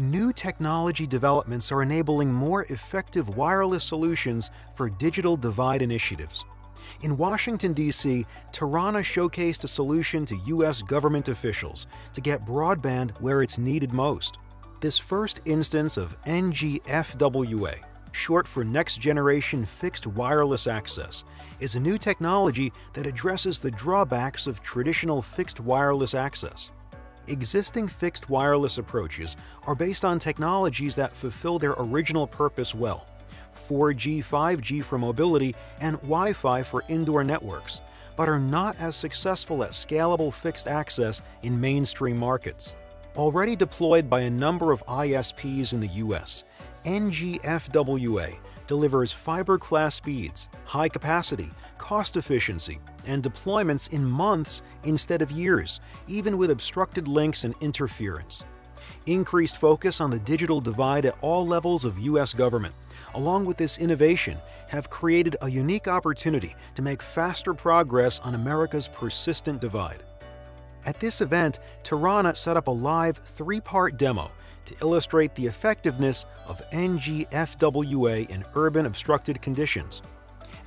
New technology developments are enabling more effective wireless solutions for digital divide initiatives. In Washington, D.C., Tarana showcased a solution to U.S. government officials to get broadband where it's needed most. This first instance of NG-FWA, short for Next Generation Fixed Wireless Access, is a new technology that addresses the drawbacks of traditional fixed wireless access. Existing fixed wireless approaches are based on technologies that fulfill their original purpose well 4G, 5G for mobility, and Wi Fi for indoor networks, but are not as successful at scalable fixed access in mainstream markets. Already deployed by a number of ISPs in the US, NG-FWA delivers fiber class speeds, high capacity, cost efficiency, and deployments in months instead of years, even with obstructed links and interference. Increased focus on the digital divide at all levels of U.S. government, along with this innovation, have created a unique opportunity to make faster progress on America's persistent divide. At this event, Tarana set up a live three-part demo to illustrate the effectiveness of NG-FWA in urban obstructed conditions.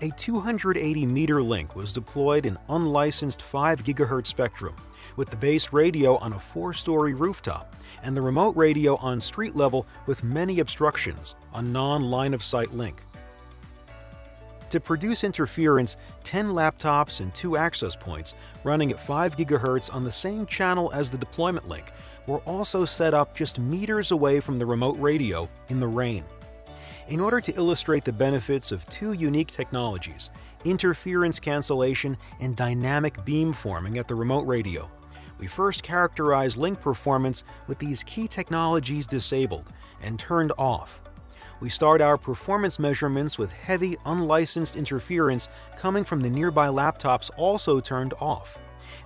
A 280-meter link was deployed in unlicensed 5 GHz spectrum, with the base radio on a four-story rooftop and the remote radio on street level with many obstructions, a non-line-of-sight link. To produce interference, 10 laptops and 2 access points running at 5 GHz on the same channel as the deployment link were also set up just meters away from the remote radio in the rain. In order to illustrate the benefits of two unique technologies, interference cancellation and dynamic beamforming at the remote radio, we first characterize link performance with these key technologies disabled and turned off. We start our performance measurements with heavy unlicensed interference coming from the nearby laptops also turned off,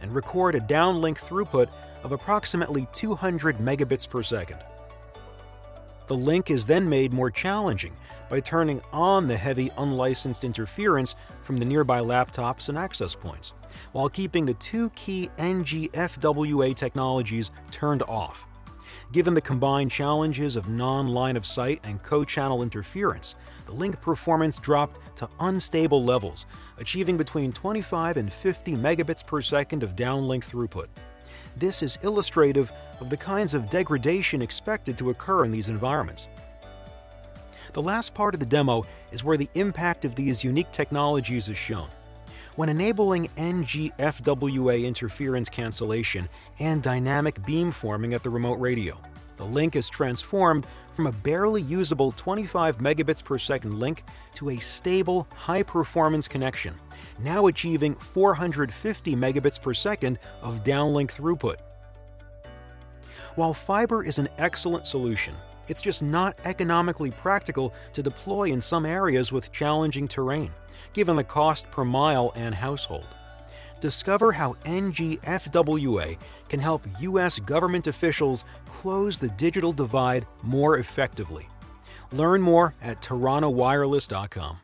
and record a downlink throughput of approximately 200 megabits per second. The link is then made more challenging by turning on the heavy unlicensed interference from the nearby laptops and access points, while keeping the two key NG-FWA technologies turned off. Given the combined challenges of non-line of sight and co-channel interference, the link performance dropped to unstable levels, achieving between 25 and 50 megabits per second of downlink throughput. This is illustrative of the kinds of degradation expected to occur in these environments. The last part of the demo is where the impact of these unique technologies is shown. When enabling NG-FWA interference cancellation and dynamic beamforming at the remote radio, the link is transformed from a barely usable 25 megabits per second link to a stable, high-performance connection, now achieving 450 megabits per second of downlink throughput. While fiber is an excellent solution, it's just not economically practical to deploy in some areas with challenging terrain, given the cost per mile and household. Discover how NG-FWA can help U.S. government officials close the digital divide more effectively. Learn more at taranawireless.com.